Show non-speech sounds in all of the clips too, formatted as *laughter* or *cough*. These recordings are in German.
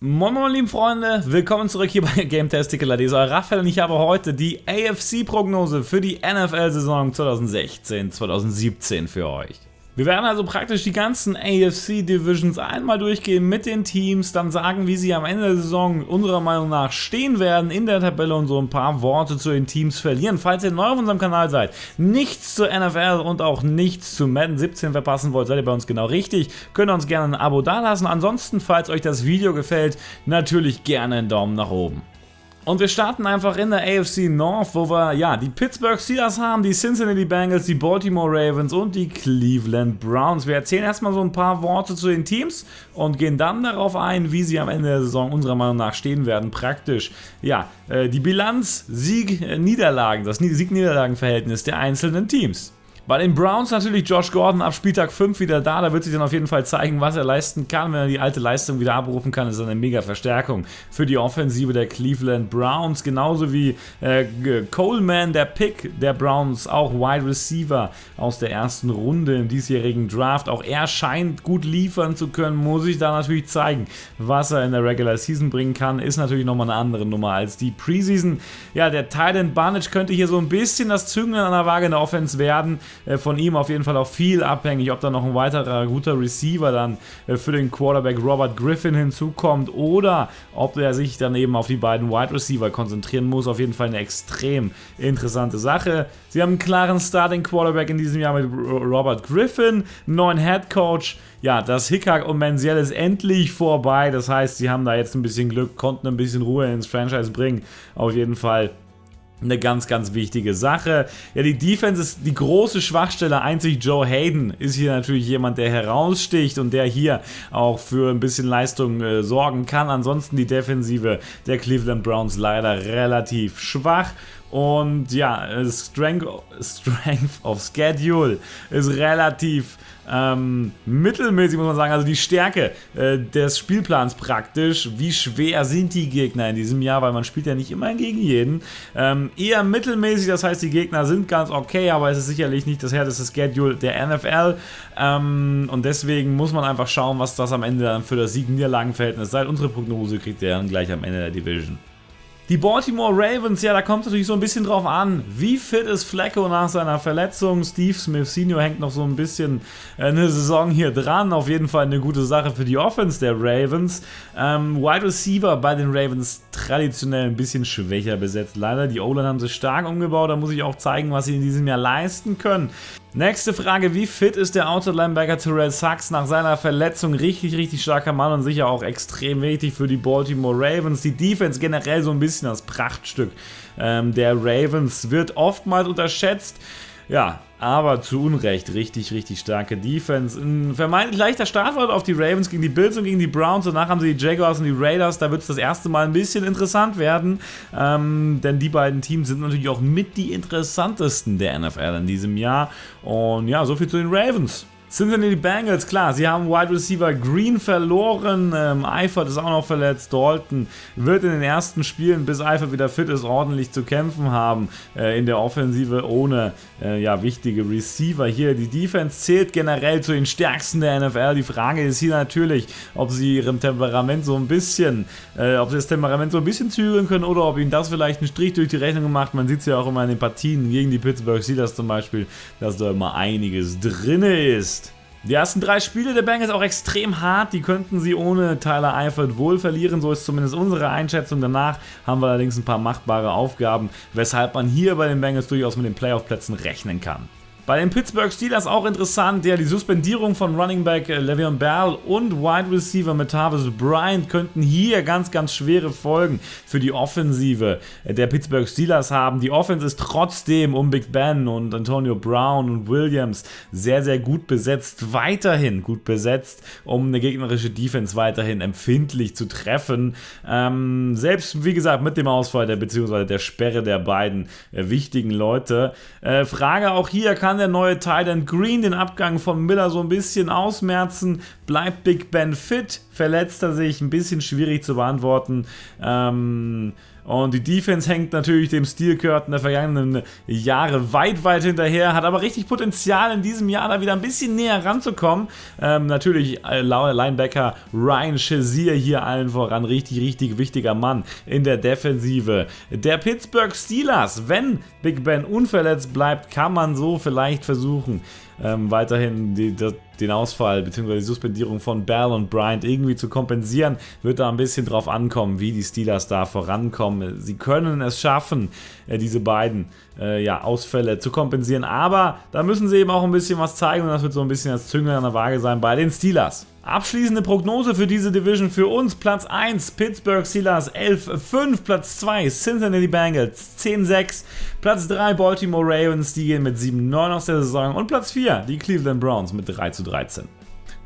Moin Moin lieben Freunde, willkommen zurück hier bei Game Testicular. Dieser Raphael und ich habe heute die AFC-Prognose für die NFL-Saison 2016-2017 für euch. Wir werden also praktisch die ganzen AFC Divisions einmal durchgehen mit den Teams, dann sagen, wie sie am Ende der Saison unserer Meinung nach stehen werden in der Tabelle und so ein paar Worte zu den Teams verlieren. Falls ihr neu auf unserem Kanal seid, nichts zur NFL und auch nichts zu Madden 17 verpassen wollt, seid ihr bei uns genau richtig. Könnt ihr uns gerne ein Abo dalassen. Ansonsten, falls euch das Video gefällt, natürlich gerne einen Daumen nach oben. Und wir starten einfach in der AFC North, wo wir ja die Pittsburgh Steelers haben, die Cincinnati Bengals, die Baltimore Ravens und die Cleveland Browns. Wir erzählen erstmal so ein paar Worte zu den Teams und gehen dann darauf ein, wie sie am Ende der Saison unserer Meinung nach stehen werden. Praktisch, ja, äh, die Bilanz Sieg-Niederlagen, das Sieg-Niederlagen-Verhältnis der einzelnen Teams. Bei den Browns natürlich Josh Gordon ab Spieltag 5 wieder da. Da wird sich dann auf jeden Fall zeigen, was er leisten kann. Wenn er die alte Leistung wieder abrufen kann, ist das eine mega Verstärkung für die Offensive der Cleveland Browns. Genauso wie äh, Coleman, der Pick der Browns, auch Wide Receiver aus der ersten Runde im diesjährigen Draft. Auch er scheint gut liefern zu können. Muss ich da natürlich zeigen, was er in der Regular Season bringen kann. Ist natürlich nochmal eine andere Nummer als die Preseason. Ja, der Titan Barnage könnte hier so ein bisschen das Zünglein an der Waage in der Offense werden. Äh, von ihm auf jeden Fall auch viel abhängig, ob da noch ein weiterer guter Receiver dann äh, für den Quarterback Robert Griffin hinzukommt oder ob er sich dann eben auf die beiden Wide Receiver konzentrieren muss. Auf jeden Fall eine extrem interessante Sache. Sie haben einen klaren Starting Quarterback in diesem Jahr mit Robert Griffin, neuen Head Coach. Ja, das Hickhack und Menziel ist endlich vorbei. Das heißt, sie haben da jetzt ein bisschen Glück, konnten ein bisschen Ruhe ins Franchise bringen. Auf jeden Fall eine ganz, ganz wichtige Sache. Ja, die Defense ist die große Schwachstelle. Einzig Joe Hayden ist hier natürlich jemand, der heraussticht und der hier auch für ein bisschen Leistung äh, sorgen kann. Ansonsten die Defensive der Cleveland Browns leider relativ schwach. Und ja, Strength, Strength of Schedule ist relativ ähm, mittelmäßig, muss man sagen. Also die Stärke äh, des Spielplans praktisch. Wie schwer sind die Gegner in diesem Jahr? Weil man spielt ja nicht immer gegen jeden. Ähm, eher mittelmäßig, das heißt, die Gegner sind ganz okay, aber es ist sicherlich nicht das härteste Schedule der NFL. Ähm, und deswegen muss man einfach schauen, was das am Ende dann für das Sieg-Niederlagen-Verhältnis sei. Unsere Prognose kriegt ihr dann gleich am Ende der Division. Die Baltimore Ravens, ja, da kommt es natürlich so ein bisschen drauf an, wie fit ist Flacco nach seiner Verletzung. Steve Smith Senior hängt noch so ein bisschen äh, eine Saison hier dran. Auf jeden Fall eine gute Sache für die Offense der Ravens. Ähm, Wide Receiver bei den Ravens traditionell ein bisschen schwächer besetzt. Leider, die O-Line haben sie stark umgebaut. Da muss ich auch zeigen, was sie in diesem Jahr leisten können. Nächste Frage, wie fit ist der Outside-Linebacker Terrell Sachs nach seiner Verletzung? Richtig, richtig starker Mann und sicher auch extrem wichtig für die Baltimore Ravens. Die Defense generell so ein bisschen das Prachtstück ähm, der Ravens wird oftmals unterschätzt. Ja, aber zu Unrecht richtig, richtig starke Defense. Ein vermeintlich leichter Start auf die Ravens gegen die Bills und gegen die Browns. Danach haben sie die Jaguars und die Raiders. Da wird es das erste Mal ein bisschen interessant werden. Ähm, denn die beiden Teams sind natürlich auch mit die interessantesten der NFL in diesem Jahr. Und ja, so viel zu den Ravens. Cincinnati Bengals, klar, sie haben Wide Receiver Green verloren, ähm, Eifert ist auch noch verletzt, Dalton wird in den ersten Spielen, bis Eifert wieder fit ist, ordentlich zu kämpfen haben äh, in der Offensive ohne äh, ja, wichtige Receiver hier. Die Defense zählt generell zu den stärksten der NFL. Die Frage ist hier natürlich, ob sie ihrem Temperament so ein bisschen, äh, ob sie das Temperament so ein bisschen zügeln können oder ob ihnen das vielleicht einen Strich durch die Rechnung macht. Man sieht es ja auch immer in den Partien gegen die Pittsburgh Steelers zum Beispiel, dass da immer einiges drin ist. Die ersten drei Spiele der Bengals auch extrem hart. Die könnten sie ohne Tyler Eifert wohl verlieren. So ist zumindest unsere Einschätzung. Danach haben wir allerdings ein paar machbare Aufgaben, weshalb man hier bei den Bengals durchaus mit den Playoff-Plätzen rechnen kann. Bei den Pittsburgh Steelers auch interessant, ja, die Suspendierung von Running Back äh, Le'Veon Bell und Wide Receiver Metavis Bryant könnten hier ganz, ganz schwere Folgen für die Offensive der Pittsburgh Steelers haben. Die Offense ist trotzdem um Big Ben und Antonio Brown und Williams sehr, sehr gut besetzt, weiterhin gut besetzt, um eine gegnerische Defense weiterhin empfindlich zu treffen. Ähm, selbst, wie gesagt, mit dem Ausfall der bzw. der Sperre der beiden äh, wichtigen Leute. Äh, Frage auch hier, kann kann der neue Titan Green den Abgang von Miller so ein bisschen ausmerzen? Bleibt Big Ben fit? Verletzt er sich? Ein bisschen schwierig zu beantworten. Ähm, Und die Defense hängt natürlich dem Steel der vergangenen Jahre weit, weit hinterher, hat aber richtig Potenzial in diesem Jahr da wieder ein bisschen näher ranzukommen. Ähm, natürlich äh, Linebacker Ryan Shazier hier allen voran, richtig, richtig wichtiger Mann in der Defensive. Der Pittsburgh Steelers, wenn Big Ben unverletzt bleibt, kann man so vielleicht versuchen, ähm, weiterhin die, die, den Ausfall bzw. die Suspendierung von Bell und Bryant irgendwie zu kompensieren. Wird da ein bisschen drauf ankommen, wie die Steelers da vorankommen. Sie können es schaffen, äh, diese beiden äh, ja, Ausfälle zu kompensieren, aber da müssen sie eben auch ein bisschen was zeigen und das wird so ein bisschen das Zünglein an der Waage sein bei den Steelers. Abschließende Prognose für diese Division für uns. Platz 1 Pittsburgh Steelers 11-5, Platz 2 Cincinnati Bengals 10-6, Platz 3 Baltimore Ravens, die gehen mit 7-9 aus der Saison und Platz 4 die Cleveland Browns mit 3-13.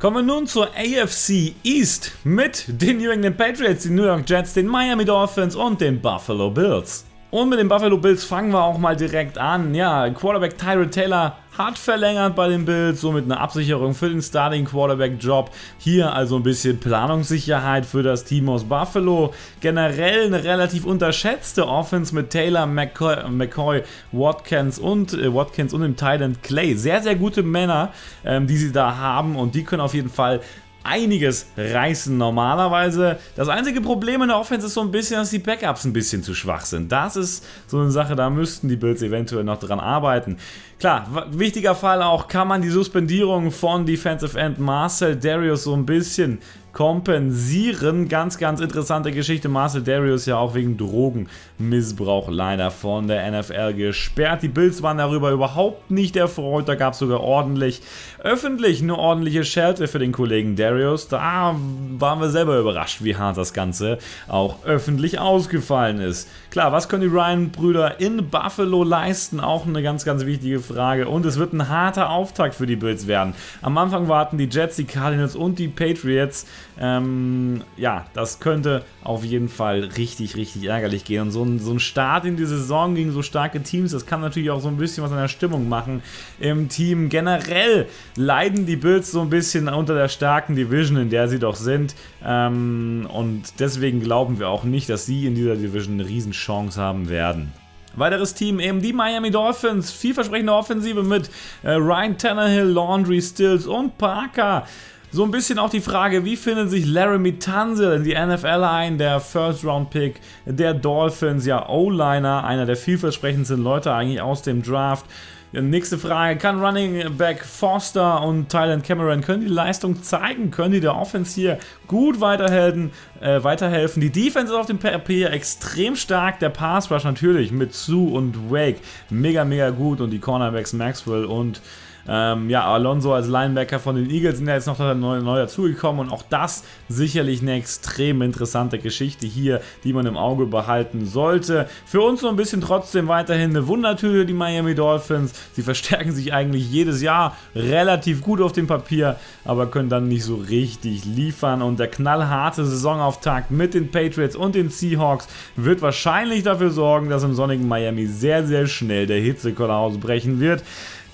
Kommen wir nun zur AFC East mit den New England Patriots, den New York Jets, den Miami Dolphins und den Buffalo Bills. Und mit den Buffalo Bills fangen wir auch mal direkt an. Ja, Quarterback Tyrod Taylor hat verlängert bei den Bills, somit eine Absicherung für den Starting Quarterback Job. Hier also ein bisschen Planungssicherheit für das Team aus Buffalo. Generell eine relativ unterschätzte Offense mit Taylor, McCoy, McCoy Watkins und äh, Watkins und dem Thailand Clay. Sehr, sehr gute Männer, ähm, die sie da haben und die können auf jeden Fall einiges reißen normalerweise. Das einzige Problem in der Offense ist so ein bisschen, dass die Backups ein bisschen zu schwach sind. Das ist so eine Sache, da müssten die Bills eventuell noch dran arbeiten. Klar, wichtiger Fall auch, kann man die Suspendierung von Defensive End Marcel Darius so ein bisschen kompensieren. Ganz, ganz interessante Geschichte. Marcel Darius ja auch wegen Drogenmissbrauch leider von der NFL gesperrt. Die Bills waren darüber überhaupt nicht erfreut. Da gab es sogar ordentlich öffentlich eine ordentliche Schelte für den Kollegen Darius. Da waren wir selber überrascht, wie hart das Ganze auch öffentlich ausgefallen ist. Klar, was können die Ryan-Brüder in Buffalo leisten? Auch eine ganz, ganz wichtige Frage. Und es wird ein harter Auftakt für die Bills werden. Am Anfang warten die Jets, die Cardinals und die Patriots. Ähm, ja, das könnte auf jeden Fall richtig, richtig ärgerlich gehen. Und so ein, so ein Start in die Saison gegen so starke Teams, das kann natürlich auch so ein bisschen was an der Stimmung machen im Team. Generell leiden die Bills so ein bisschen unter der starken Division, in der sie doch sind. Ähm, und deswegen glauben wir auch nicht, dass sie in dieser Division eine Riesenchance haben werden. Weiteres Team eben die Miami Dolphins. Vielversprechende Offensive mit äh, Ryan Tannehill, Laundry Stills und Parker. So ein bisschen auch die Frage, wie findet sich Laramie Tunsil in die NFL ein, der First-Round-Pick der Dolphins, ja O-Liner, einer der vielversprechendsten Leute eigentlich aus dem Draft. Nächste Frage, kann Running Back Foster und Thailand Cameron, können die Leistung zeigen? Können die der Offense hier gut weiterhelfen? Äh, weiterhelfen? Die Defense ist auf dem Papier extrem stark, der Pass Rush natürlich mit Sue und Wake mega, mega gut und die Cornerbacks Maxwell und ähm, ja, Alonso als Linebacker von den Eagles sind ja jetzt noch neu, neu dazugekommen und auch das sicherlich eine extrem interessante Geschichte hier, die man im Auge behalten sollte. Für uns so ein bisschen trotzdem weiterhin eine Wundertüte, die Miami Dolphins. Sie verstärken sich eigentlich jedes Jahr relativ gut auf dem Papier, aber können dann nicht so richtig liefern. Und der knallharte Saisonauftakt mit den Patriots und den Seahawks wird wahrscheinlich dafür sorgen, dass im sonnigen Miami sehr, sehr schnell der Hitzekoller ausbrechen wird.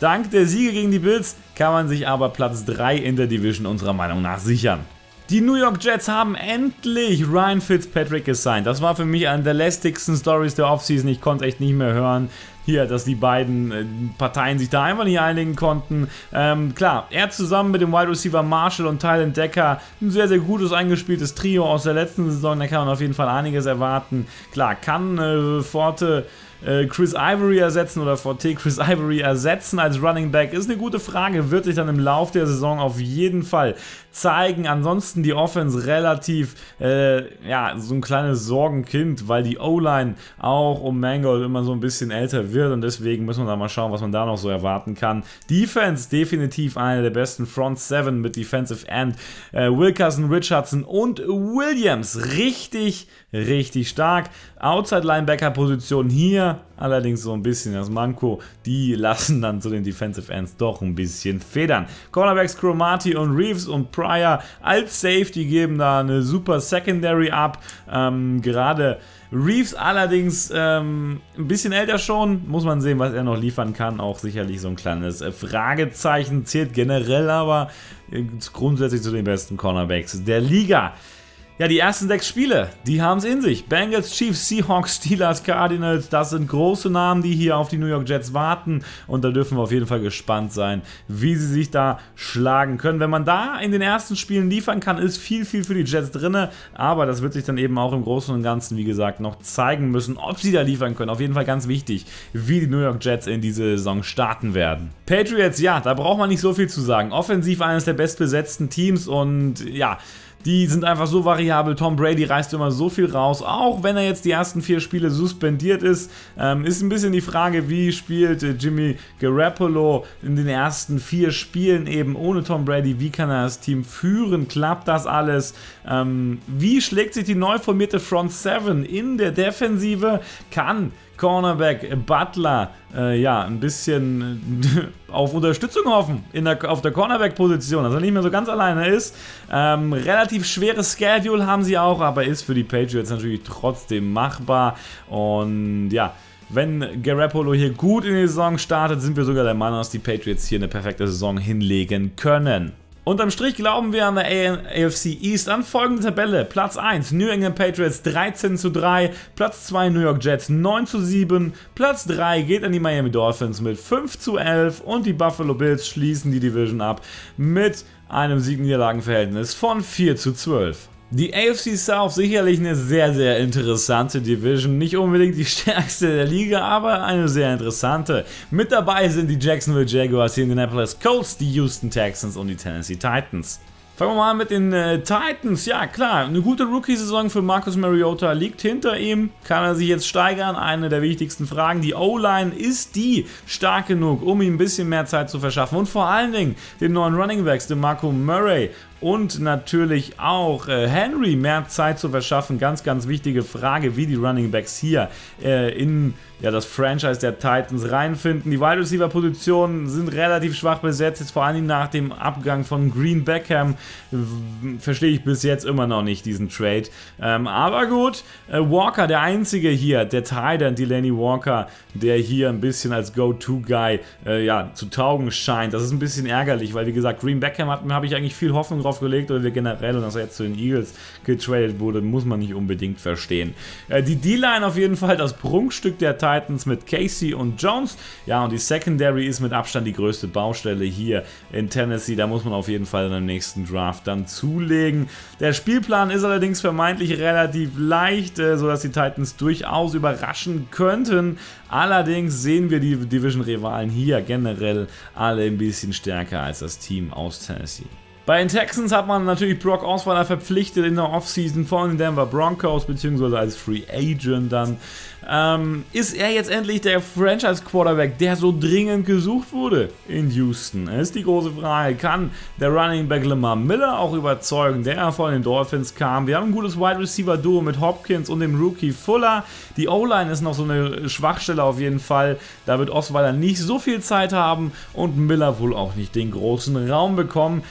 Dank der Siege gegen die Bills kann man sich aber Platz 3 in der Division unserer Meinung nach sichern. Die New York Jets haben endlich Ryan Fitzpatrick gesigned. Das war für mich eine der lästigsten Stories der Offseason. Ich konnte es echt nicht mehr hören. Hier, dass die beiden äh, Parteien sich da einfach nicht einigen konnten. Ähm, klar, er zusammen mit dem Wide Receiver Marshall und Tylen Decker, ein sehr, sehr gutes eingespieltes Trio aus der letzten Saison. Da kann man auf jeden Fall einiges erwarten. Klar, kann äh, Forte Chris Ivory ersetzen oder Forte Chris Ivory ersetzen als Running Back, ist eine gute Frage. Wird sich dann im Lauf der Saison auf jeden Fall zeigen. Ansonsten die Offense relativ, äh, ja, so ein kleines Sorgenkind, weil die O-Line auch um Mangold immer so ein bisschen älter wird und deswegen müssen wir da mal schauen, was man da noch so erwarten kann. Defense definitiv eine der besten Front 7 mit Defensive End. Äh, Wilkerson, Richardson und Williams. Richtig, richtig stark. Outside Linebacker Position hier allerdings so ein bisschen das Manko. Die lassen dann zu den Defensive Ends doch ein bisschen federn. Cornerbacks Chromati und Reeves und Pryor als Safety geben da eine super Secondary ab. Ähm, gerade Reeves allerdings ähm, ein bisschen älter schon, muss man sehen, was er noch liefern kann. Auch sicherlich so ein kleines äh, Fragezeichen, zählt generell aber äh, grundsätzlich zu den besten Cornerbacks der Liga. Ja, die ersten sechs Spiele, die haben es in sich. Bengals, Chiefs, Seahawks, Steelers, Cardinals, das sind große Namen, die hier auf die New York Jets warten. Und da dürfen wir auf jeden Fall gespannt sein, wie sie sich da schlagen können. Wenn man da in den ersten Spielen liefern kann, ist viel, viel für die Jets drin. Aber das wird sich dann eben auch im Großen und Ganzen, wie gesagt, noch zeigen müssen, ob sie da liefern können. Auf jeden Fall ganz wichtig, wie die New York Jets in diese Saison starten werden. Patriots, ja, da braucht man nicht so viel zu sagen. Offensiv eines der bestbesetzten Teams und ja, die sind einfach so variabel. Tom Brady reißt immer so viel raus, auch wenn er jetzt die ersten vier Spiele suspendiert ist. Ähm, ist ein bisschen die Frage, wie spielt äh, Jimmy Garoppolo in den ersten vier Spielen eben ohne Tom Brady? Wie kann er das Team führen? Klappt das alles? Ähm, wie schlägt sich die neu formierte Front 7 in der Defensive? Kann Cornerback Butler äh, ja ein bisschen äh, *laughs* auf Unterstützung hoffen in der, auf der Cornerback-Position, dass er nicht mehr so ganz alleine ist. Ähm, relativ schweres Schedule haben sie auch, aber ist für die Patriots natürlich trotzdem machbar. Und ja, wenn Garoppolo hier gut in die Saison startet, sind wir sogar der Meinung, dass die Patriots hier eine perfekte Saison hinlegen können. Unterm Strich glauben wir an der AFC East an folgende Tabelle. Platz 1 New England Patriots 13 zu 3, Platz 2 New York Jets 9 zu 7, Platz 3 geht an die Miami Dolphins mit 5 zu 11 und die Buffalo Bills schließen die Division ab mit einem Sieg-Niederlagen-Verhältnis von 4 zu 12. Die AFC South sicherlich eine sehr, sehr interessante Division. Nicht unbedingt die *laughs* stärkste der Liga, aber eine sehr interessante. Mit dabei sind die Jacksonville Jaguars, die Indianapolis Colts, die Houston Texans und die Tennessee Titans. Fangen wir mal an mit den äh, Titans. Ja, klar, eine gute Rookie-Saison für Marcus Mariota liegt hinter ihm. Kann er sich jetzt steigern? Eine der wichtigsten Fragen. Die O-Line, ist die stark genug, um ihm ein bisschen mehr Zeit zu verschaffen? Und vor allen Dingen den neuen Running Backs, den Marco Murray und natürlich auch äh, Henry mehr Zeit zu verschaffen. Ganz, ganz wichtige Frage, wie die Running Backs hier äh, in ja, das Franchise der Titans reinfinden. Die Wide Receiver Positionen sind relativ schwach besetzt, jetzt vor allem nach dem Abgang von Green Beckham. Verstehe ich bis jetzt immer noch nicht diesen Trade. Ähm, aber gut, äh, Walker, der einzige hier, der Titan Delaney Walker, der hier ein bisschen als Go-To-Guy äh, ja, zu taugen scheint. Das ist ein bisschen ärgerlich, weil wie gesagt, Green Beckham habe ich eigentlich viel Hoffnung drauf gelegt oder generell und dass er jetzt zu den Eagles getradet wurde, muss man nicht unbedingt verstehen. Äh, die D-Line auf jeden Fall das Prunkstück der Titans mit Casey und Jones. Ja, und die Secondary ist mit Abstand die größte Baustelle hier in Tennessee. Da muss man auf jeden Fall in dem nächsten Draft dann zulegen. Der Spielplan ist allerdings vermeintlich relativ leicht, äh, sodass die Titans durchaus überraschen könnten. Allerdings sehen wir die Division-Rivalen hier generell alle ein bisschen stärker als das Team aus Tennessee. Bei den Texans hat man natürlich Brock Osweiler verpflichtet in der Offseason von den Denver Broncos, beziehungsweise als Free Agent dann. Ähm, ist er jetzt endlich der Franchise-Quarterback, der so dringend gesucht wurde in Houston? Ist die große Frage. Kann der Running Back Lamar Miller auch überzeugen, der von den Dolphins kam? Wir haben ein gutes Wide Receiver-Duo mit Hopkins und dem Rookie Fuller. Die O-Line ist noch so eine Schwachstelle auf jeden Fall. Da wird Osweiler nicht so viel Zeit haben und Miller wohl auch nicht den großen Raum bekommen.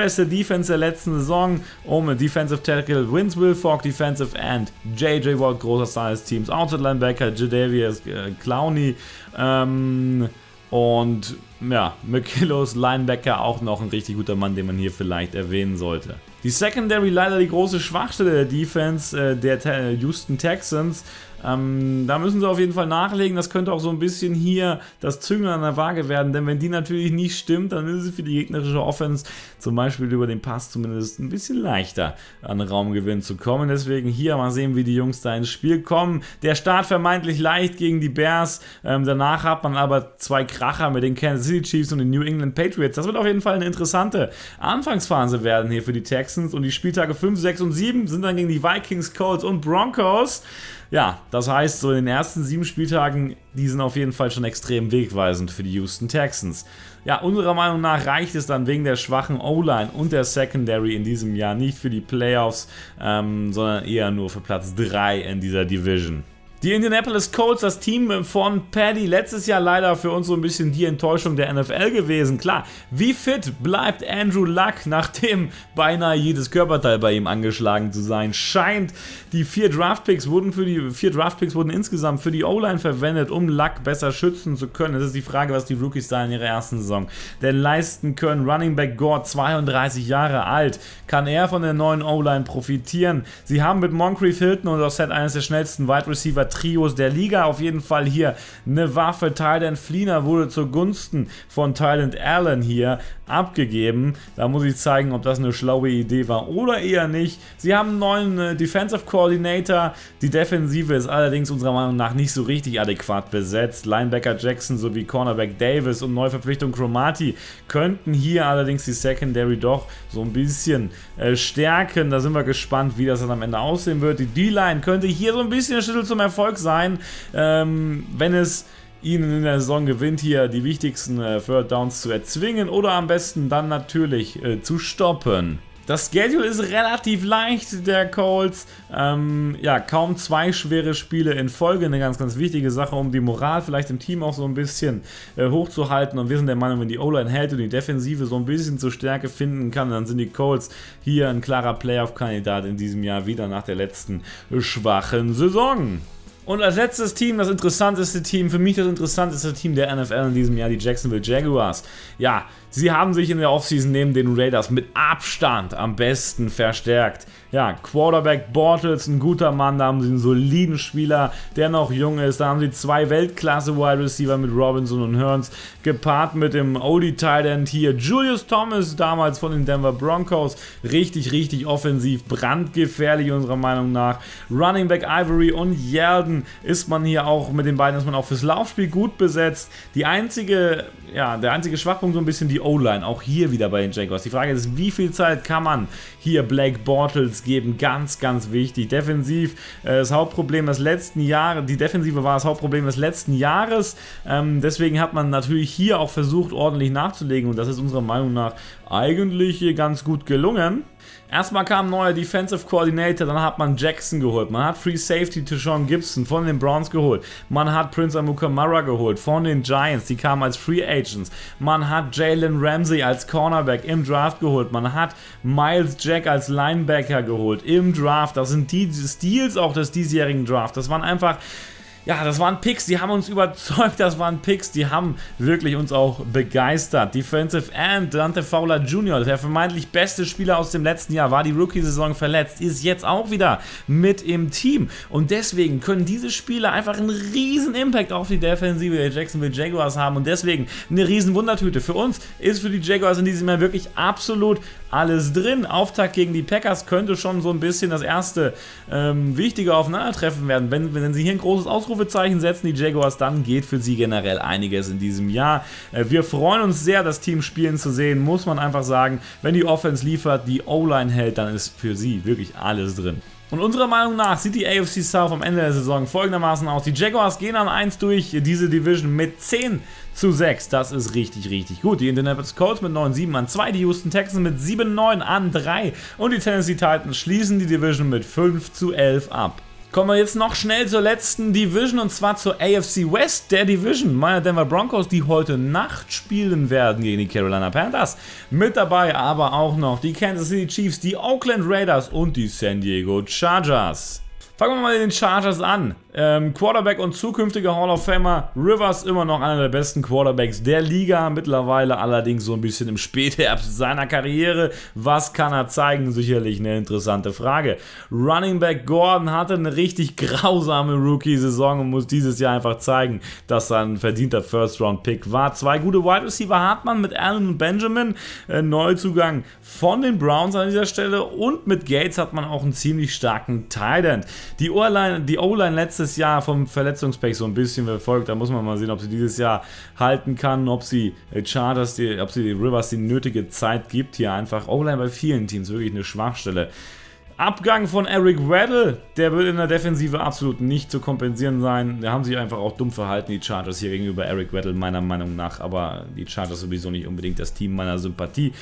Drittbeste Defense der letzten Saison um Defensive Tackle Vince Wilfork, Defensive End JJ Watt, großer Star des Teams, Outside Linebacker Jadavius äh, Clowney ähm, und ja, McKillos Linebacker auch noch ein richtig guter Mann, den man hier vielleicht erwähnen sollte. Die Secondary leider die große Schwachstelle der Defense äh, der Houston Texans. Ähm, da müssen sie auf jeden Fall nachlegen. Das könnte auch so ein bisschen hier das Zünglein an der Waage werden, denn wenn die natürlich nicht stimmt, dann ist es für die gegnerische Offense zum Beispiel über den Pass zumindest ein bisschen leichter an Raumgewinn zu kommen. Deswegen hier mal sehen, wie die Jungs da ins Spiel kommen. Der Start vermeintlich leicht gegen die Bears. Ähm, danach hat man aber zwei Kracher mit den Kansas City Chiefs und den New England Patriots. Das wird auf jeden Fall eine interessante Anfangsphase werden hier für die Texans. Und die Spieltage 5, 6 und 7 sind dann gegen die Vikings, Colts und Broncos. Ja, das heißt, so in den ersten sieben Spieltagen, die sind auf jeden Fall schon extrem wegweisend für die Houston Texans. Ja, unserer Meinung nach reicht es dann wegen der schwachen O-Line und der Secondary in diesem Jahr nicht für die Playoffs, ähm, sondern eher nur für Platz 3 in dieser Division. Die Indianapolis Colts, das Team von Paddy, letztes Jahr leider für uns so ein bisschen die Enttäuschung der NFL gewesen. Klar, wie fit bleibt Andrew Luck, nachdem beinahe jedes Körperteil bei ihm angeschlagen zu sein scheint? Die vier Draftpicks wurden für die vier Draftpicks wurden insgesamt für die O-Line verwendet, um Luck besser schützen zu können. Das ist die Frage, was die Rookies da in ihrer ersten Saison denn leisten können. Running Back Gore, 32 Jahre alt, kann er von der neuen O-Line profitieren? Sie haben mit Moncrief Hilton und Set eines der schnellsten Wide Receiver Trios der Liga. Auf jeden Fall hier eine Waffe. Tylen Fleener wurde zugunsten von Tylen Allen hier abgegeben. Da muss ich zeigen, ob das eine schlaue Idee war oder eher nicht. Sie haben einen neuen äh, Defensive Coordinator. Die Defensive ist allerdings unserer Meinung nach nicht so richtig adäquat besetzt. Linebacker Jackson sowie Cornerback Davis und Neuverpflichtung Chromati könnten hier allerdings die Secondary doch so ein bisschen äh, stärken. Da sind wir gespannt, wie das dann am Ende aussehen wird. Die D-Line könnte hier so ein bisschen Schlüssel zum Erfolg sein, ähm, wenn es ihnen in der Saison gewinnt, hier die wichtigsten äh, Third Downs zu erzwingen oder am besten dann natürlich äh, zu stoppen. Das Schedule ist relativ leicht der Colts. Ähm, ja, kaum zwei schwere Spiele in Folge. Eine ganz, ganz wichtige Sache, um die Moral vielleicht im Team auch so ein bisschen äh, hochzuhalten. Und wir sind der Meinung, wenn die O-Line hält und die Defensive so ein bisschen zur Stärke finden kann, dann sind die Colts hier ein klarer Playoff-Kandidat in diesem Jahr wieder nach der letzten schwachen Saison. Und als letztes Team, das interessanteste Team, für mich das interessanteste Team der NFL in diesem Jahr, die Jacksonville Jaguars. Ja, sie haben sich in der Offseason neben den Raiders mit Abstand am besten verstärkt. Ja, Quarterback Bortles, ein guter Mann, da haben sie einen soliden Spieler, der noch jung ist. Da haben sie zwei Weltklasse-Wide Receiver mit Robinson und Hearns, gepaart mit dem Odie Tight hier. Julius Thomas, damals von den Denver Broncos, richtig, richtig offensiv, brandgefährlich unserer Meinung nach. Running Back Ivory und Yeldon ist man hier auch, mit den beiden ist man auch fürs Laufspiel gut besetzt. Die einzige, ja, der einzige Schwachpunkt so ein bisschen die O-Line, auch hier wieder bei den Jaguars. Die Frage ist, wie viel Zeit kann man hier Blake Bortles geben. Ganz, ganz wichtig. Defensiv äh, das Hauptproblem des letzten Jahres, die Defensive war das Hauptproblem des letzten Jahres. Ähm, deswegen hat man natürlich hier auch versucht, ordentlich nachzulegen und das ist unserer Meinung nach eigentlich ganz gut gelungen. Erstmal kam ein neuer Defensive Coordinator, dann hat man Jackson geholt, man hat Free Safety Sean Gibson von den Browns geholt, man hat Prince Amukamara geholt von den Giants, die kamen als Free Agents, man hat Jalen Ramsey als Cornerback im Draft geholt, man hat Miles Jack als Linebacker geholt im Draft, das sind die Steals auch des diesjährigen Draft, das waren einfach ja, das waren Picks, die haben uns *laughs* überzeugt, das waren Picks, die haben wirklich uns auch begeistert. Defensive End, Dante Fowler Jr., der vermeintlich beste Spieler aus dem letzten Jahr, war die Rookie-Saison verletzt, ist jetzt auch wieder mit im Team. Und deswegen können diese Spieler einfach einen riesen Impact auf die Defensive der Jacksonville Jaguars haben und deswegen eine riesen Wundertüte. Für uns ist für die Jaguars in diesem Jahr wirklich absolut alles drin. Auftakt gegen die Packers könnte schon so ein bisschen das erste ähm, wichtige Aufeinandertreffen werden. Wenn, wenn sie hier ein großes Ausrufezeichen setzen, die Jaguars, dann geht für sie generell einiges in diesem Jahr. Äh, wir freuen uns sehr, das Team spielen zu sehen, muss man einfach sagen. Wenn die Offense liefert, die O-Line hält, dann ist für sie wirklich alles drin. Und unserer Meinung nach sieht die AFC South am Ende der Saison folgendermaßen aus. Die Jaguars gehen an 1 durch diese Division mit 10 zu 6. Das ist richtig, richtig gut. Die Indianapolis Colts mit 9-7 an 2, die Houston Texans mit 7-9 an 3 und die Tennessee Titans schließen die Division mit 5 zu 11 ab. Kommen wir jetzt noch schnell zur letzten Division und zwar zur AFC West, der Division meiner Denver Broncos, die heute Nacht spielen werden gegen die Carolina Panthers. Mit dabei aber auch noch die Kansas City Chiefs, die Oakland Raiders und die San Diego Chargers. Fangen wir mal in den Chargers an. Ähm, Quarterback und zukünftiger Hall of Famer Rivers immer noch einer der besten Quarterbacks der Liga. Mittlerweile allerdings so ein bisschen im Spätherbst seiner Karriere. Was kann er zeigen? Sicherlich eine interessante Frage. Running Back Gordon hatte eine richtig *laughs* grausame Rookie-Saison und muss dieses Jahr einfach zeigen, dass er ein verdienter First-Round-Pick war. Zwei gute Wide Receiver hat man mit Allen und Benjamin. Äh, Neuzugang von den Browns an dieser Stelle. Und mit Gates hat man auch einen ziemlich starken Tight End. Die O-Line letzte letztes Jahr vom Verletzungspech so ein bisschen verfolgt. Da muss man mal sehen, ob sie dieses Jahr halten kann, ob sie äh, Charters, die, ob sie die Rivers die nötige Zeit gibt. Hier einfach O-Line bei vielen Teams wirklich eine Schwachstelle. Abgang von Eric Weddle, der wird in der Defensive absolut nicht zu kompensieren sein. Da haben sich einfach auch dumm verhalten, die Chargers hier gegenüber Eric Weddle, meiner Meinung nach. Aber die Chargers sowieso nicht unbedingt das Team meiner Sympathie.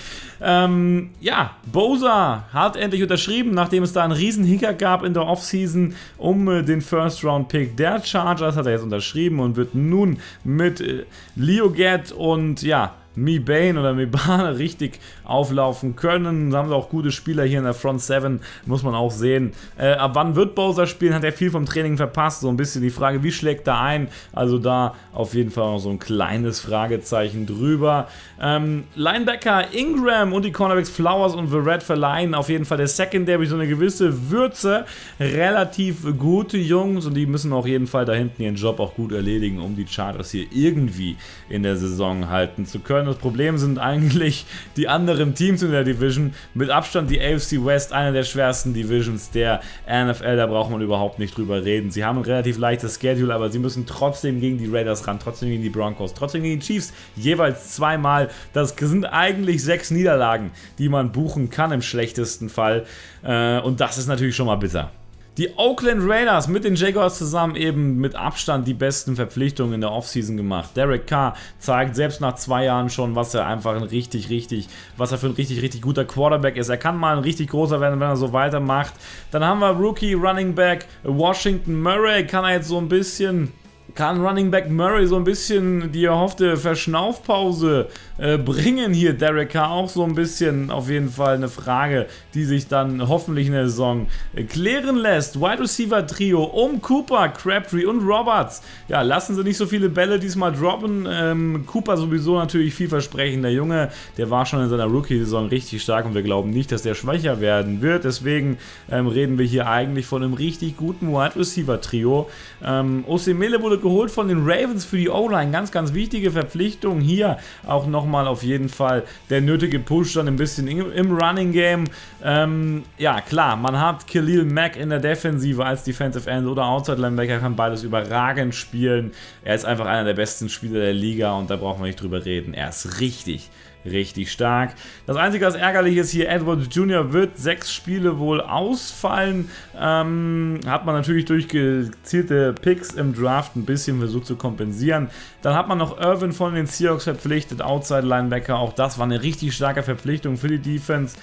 Ähm, ja, Bosa hat endlich unterschrieben, nachdem es da einen riesen Hicker gab in der Offseason um äh, den First-Round-Pick der Chargers. Hat er jetzt unterschrieben und wird nun mit äh, Leo Gett und ja, Bane oder Mibane *laughs* richtig auflaufen können. Da haben sie auch gute Spieler hier in der Front 7, muss man auch sehen. Äh, ab wann wird Bowser spielen? Hat er viel vom Training verpasst? So ein bisschen die Frage, wie schlägt er ein? Also da auf jeden Fall noch so ein kleines Fragezeichen drüber. Ähm, Linebacker Ingram und die Cornerbacks Flowers und Verrett verleihen auf jeden Fall der Secondary so eine gewisse Würze. Relativ gute Jungs und die müssen auf jeden Fall da hinten ihren Job auch gut erledigen, um die Chargers hier irgendwie in der Saison halten zu können. Das Problem sind eigentlich die anderen Teams in der Division. Mit Abstand die AFC West, eine der schwersten Divisions der NFL. Da braucht man überhaupt nicht drüber reden. Sie haben ein relativ leichtes Schedule, aber sie müssen trotzdem gegen die Raiders ran, trotzdem gegen die Broncos, trotzdem gegen die Chiefs. Jeweils zweimal. Das sind eigentlich sechs Niederlagen, die man buchen kann im schlechtesten Fall. Äh, und das ist natürlich schon mal bitter. Die Oakland Raiders mit den Jaguars zusammen eben mit Abstand die besten Verpflichtungen in der Offseason gemacht. Derek Carr zeigt selbst nach zwei Jahren schon, was er einfach ein richtig, richtig, was er für ein richtig, richtig guter Quarterback ist. Er kann mal ein richtig großer werden, wenn er so weitermacht. Dann haben wir Rookie Running Back Washington Murray, kann er jetzt so ein bisschen kann Running Back Murray so ein bisschen die erhoffte Verschnaufpause äh, bringen hier. Derek Carr auch so ein bisschen auf jeden Fall eine Frage, die sich dann hoffentlich in der Saison äh, klären lässt. Wide Receiver Trio um Cooper, Crabtree und Roberts. Ja, lassen sie nicht so viele Bälle diesmal droppen. Ähm, Cooper sowieso natürlich vielversprechender Junge. Der war schon in seiner Rookie-Saison richtig stark und wir glauben nicht, dass der schwächer werden wird. Deswegen ähm, reden wir hier eigentlich von einem richtig guten Wide Receiver Trio. Ähm, Osemele wurde geholt von den Ravens für die O-Line. Ganz, ganz wichtige Verpflichtung. Hier auch nochmal auf jeden Fall der nötige Push dann ein bisschen im Running Game. Ähm, ja, klar, man hat Khalil Mack in der Defensive als Defensive End oder Outside Linebacker, kann beides überragend spielen. Er ist einfach einer der besten Spieler der Liga und da brauchen wir nicht drüber reden. Er ist richtig, richtig stark. Das Einzige, was ärgerlich ist hier, Edwards Jr. wird sechs Spiele wohl ausfallen. Ähm, hat man natürlich durch gezielte Picks im Draft ein bisschen versucht zu kompensieren. Dann hat man noch Irvin von den Seahawks verpflichtet, Outside Linebacker. Auch das war eine richtig starke Verpflichtung für die Defense.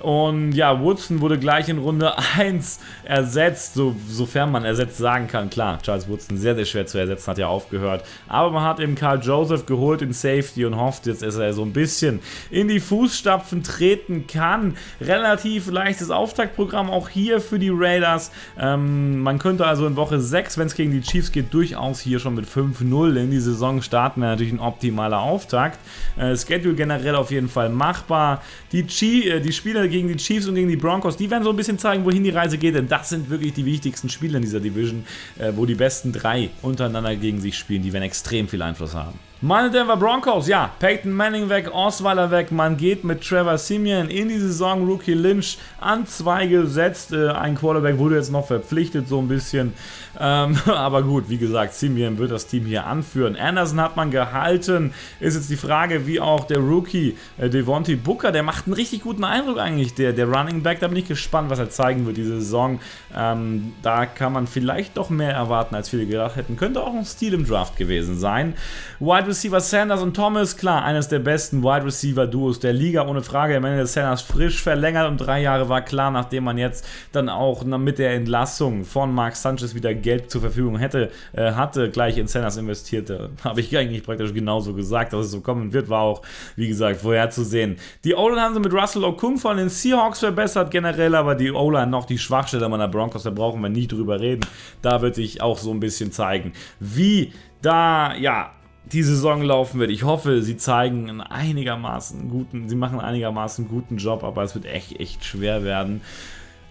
Und ja, Woodson wurde gleich in Runde 1 ersetzt, so, sofern man ersetzt sagen kann. Klar, Charles Woodson sehr, sehr schwer zu ersetzen, hat ja aufgehört. Aber man hat eben Carl Joseph geholt in Safety und hofft jetzt, dass er so ein bisschen in die Fußstapfen treten kann. Relativ leichtes Auftaktprogramm auch hier für die Raiders. Ähm, man könnte also in Woche 6, wenn es gegen die Chiefs geht, durchaus hier schon mit 5-0 in die Saison starten. Wäre natürlich ein optimaler Auftakt. Äh, Schedule generell auf jeden Fall machbar. Die, Chi äh, die Spieler gegen die Chiefs und gegen die Broncos, die werden so ein bisschen zeigen, wohin die Reise geht, denn das sind wirklich die wichtigsten Spiele in dieser Division, äh, wo die besten drei untereinander gegen sich spielen. Die werden extrem viel Einfluss haben. Meine Denver Broncos, ja, Peyton Manning weg, Osweiler weg, man geht mit Trevor Simeon in die Saison, Rookie Lynch an zwei gesetzt, äh, ein Quarterback wurde jetzt noch verpflichtet, so ein bisschen, ähm, *laughs* aber gut, wie gesagt, Simeon wird das Team hier anführen. Anderson hat man gehalten, ist jetzt die Frage, wie auch der Rookie äh, Devontae Booker, der macht einen richtig guten Eindruck eigentlich, der, der Running Back, da bin ich gespannt, was er zeigen wird diese Saison, ähm, da kann man vielleicht doch mehr erwarten, als viele gedacht hätten, könnte auch ein Stil im Draft gewesen sein. Wide Receiver Sanders und Thomas, klar, eines der besten Wide Receiver Duos der Liga, ohne Frage. Emmanuel Sanders frisch verlängert um drei Jahre war klar, nachdem man jetzt dann auch mit der Entlassung von Mark Sanchez wieder Geld zur Verfügung hätte, äh, hatte, gleich in Sanders investierte. *laughs* Habe ich eigentlich praktisch genauso gesagt, dass es so kommen wird, war auch, wie gesagt, vorherzusehen. Die O-Line haben sie mit Russell Okung von den Seahawks verbessert generell, aber die O-Line noch die Schwachstelle meiner Broncos, da brauchen wir nicht drüber reden. Da wird sich auch so ein bisschen zeigen, wie da, ja, die Saison laufen wird. Ich hoffe, sie zeigen einen einigermaßen guten, sie machen einen einigermaßen guten Job, aber es wird echt, echt schwer werden.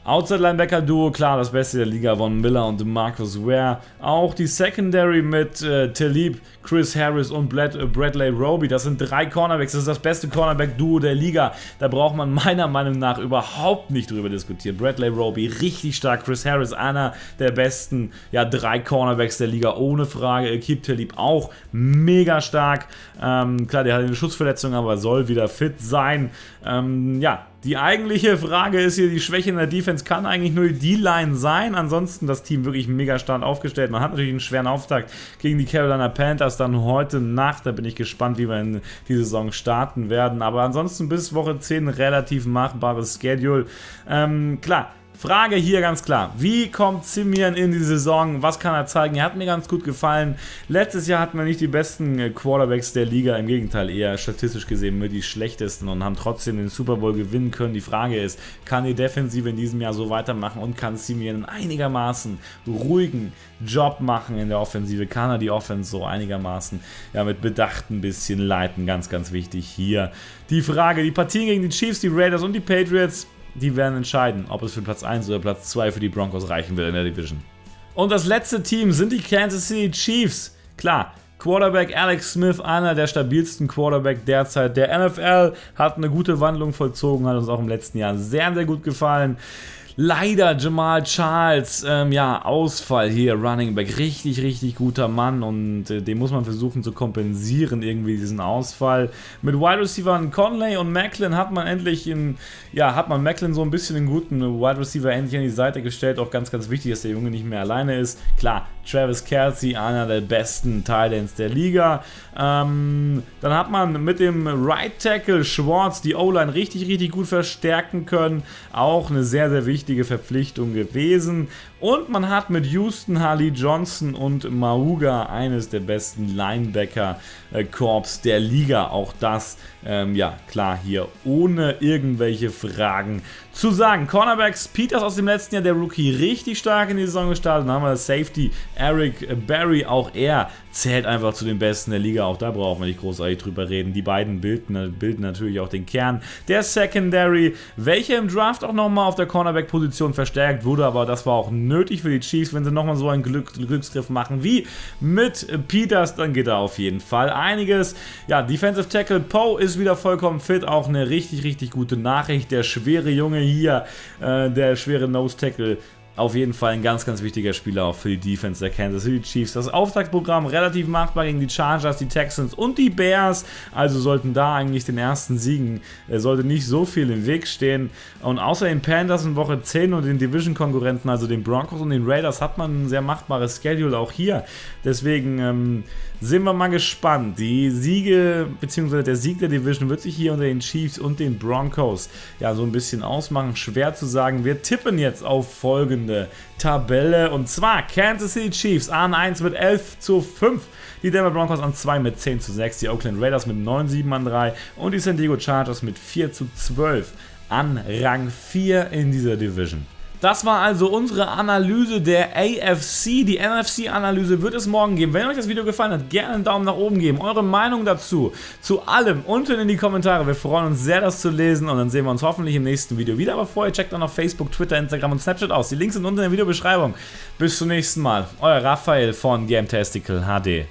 Outside Linebacker Duo, klar, das Beste der Liga, Von Miller und Marcus Ware. Auch die Secondary mit äh, Talib, Chris Harris und Brad, äh, Bradley Roby. Das sind drei Cornerbacks. Das ist das beste Cornerback-Duo der Liga. Da braucht man meiner Meinung nach überhaupt nicht drüber diskutieren. Bradley Roby, richtig stark. Chris Harris, einer der besten, ja, drei Cornerbacks der Liga, ohne Frage. Keep Talib auch mega stark. Ähm, klar, der hat eine Schussverletzung, aber soll wieder fit sein. Ähm, ja, die eigentliche Frage ist hier die Schwäche in der Defense kann eigentlich nur die D-Line sein. Ansonsten das Team wirklich mega stark aufgestellt. Man hat natürlich einen schweren Auftakt gegen die Carolina Panthers dann heute Nacht. Da bin ich gespannt, wie wir in die Saison starten werden. Aber ansonsten bis Woche 10 relativ machbares Schedule. Ähm, klar, Frage hier ganz klar. Wie kommt Simeon in die Saison? Was kann er zeigen? Er hat mir ganz gut gefallen. Letztes Jahr hatten wir nicht die besten äh, Quarterbacks der Liga. Im Gegenteil, eher statistisch gesehen mit die schlechtesten und haben trotzdem den Super Bowl gewinnen können. Die Frage ist, kann die Defensive in diesem Jahr so weitermachen und kann Simeon einen einigermaßen ruhigen Job machen in der Offensive? Kann er die Offense so einigermaßen ja, mit Bedacht ein bisschen leiten? Ganz, ganz wichtig hier. Die Frage, die Partien gegen die Chiefs, die Raiders und die Patriots die werden entscheiden, ob es für Platz 1 oder Platz 2 für die Broncos reichen wird in der Division. Und das letzte Team sind die Kansas City Chiefs. Klar, Quarterback Alex Smith, einer der stabilsten Quarterback derzeit der NFL, hat eine gute Wandlung vollzogen, hat uns auch im letzten Jahr sehr, sehr gut gefallen. Leider Jamal Charles, ähm, ja, Ausfall hier, Running Back. Richtig, richtig guter Mann und äh, den muss man versuchen zu kompensieren, irgendwie diesen Ausfall. Mit Wide Receiver Conley und Macklin hat man endlich in, ja, hat man Macklin so ein bisschen einen guten Wide Receiver endlich an die Seite gestellt. Auch ganz, ganz wichtig, dass der Junge nicht mehr alleine ist. Klar, Travis Kelsey, einer der besten Titans der Liga. Ähm, dann hat man mit dem Right Tackle Schwartz die O-Line richtig, richtig gut verstärken können. Auch eine sehr, sehr wichtige Verpflichtung gewesen. Und man hat mit Houston, Harley Johnson und Mauga eines der besten Linebacker-Korps der Liga. Auch das, ähm, ja, klar, hier ohne irgendwelche Fragen zu sagen. Cornerbacks, Peters aus dem letzten Jahr, der Rookie, richtig stark in die Saison gestartet. Dann haben wir Safety, Eric Barry, auch er zählt einfach zu den Besten der Liga. Auch da brauchen wir nicht großartig drüber reden. Die beiden bilden, bilden natürlich auch den Kern der Secondary, welcher im Draft auch nochmal auf der Cornerback-Position verstärkt wurde, aber das war auch nötig für die Chiefs. Wenn sie nochmal so einen Glück, Glücksgriff machen wie mit Peters, dann geht da auf jeden Fall einiges. Ja, Defensive Tackle Poe ist wieder vollkommen fit. Auch eine richtig, richtig gute Nachricht. Der schwere Junge hier, äh, der schwere Nose Tackle auf jeden Fall ein ganz, ganz wichtiger Spieler auch für die Defense der Kansas City Chiefs. Das Auftaktprogramm relativ machbar gegen die Chargers, die Texans und die Bears. Also sollten da eigentlich den ersten Siegen, äh, sollte nicht so viel im Weg stehen. Und außer den Panthers in Woche 10 und den Division-Konkurrenten, also den Broncos und den Raiders, hat man ein sehr machbares Schedule auch hier. Deswegen ähm, sind wir mal gespannt. Die Siege, beziehungsweise der Sieg der Division wird sich hier unter den Chiefs und den Broncos ja so ein bisschen ausmachen. Schwer zu sagen. Wir tippen jetzt auf folgende Tabelle. Und zwar Kansas City Chiefs an 1 mit 11 zu 5. Die Denver Broncos an 2 mit 10 zu 6. Die Oakland Raiders mit 9-7 an 3. Und die San Diego Chargers mit 4 zu 12 an Rang 4 in dieser Division. Das war also unsere Analyse der AFC. Die NFC-Analyse wird es morgen geben. Wenn euch das Video gefallen hat, gerne einen Daumen nach oben geben. Eure Meinung dazu, zu allem, unten in die Kommentare. Wir freuen uns sehr, das zu lesen und dann sehen wir uns hoffentlich im nächsten Video wieder. Aber vorher checkt auch noch Facebook, Twitter, Instagram und Snapchat aus. Die Links sind unten in der Videobeschreibung. Bis zum nächsten Mal. Euer Raphael von Gametastical HD.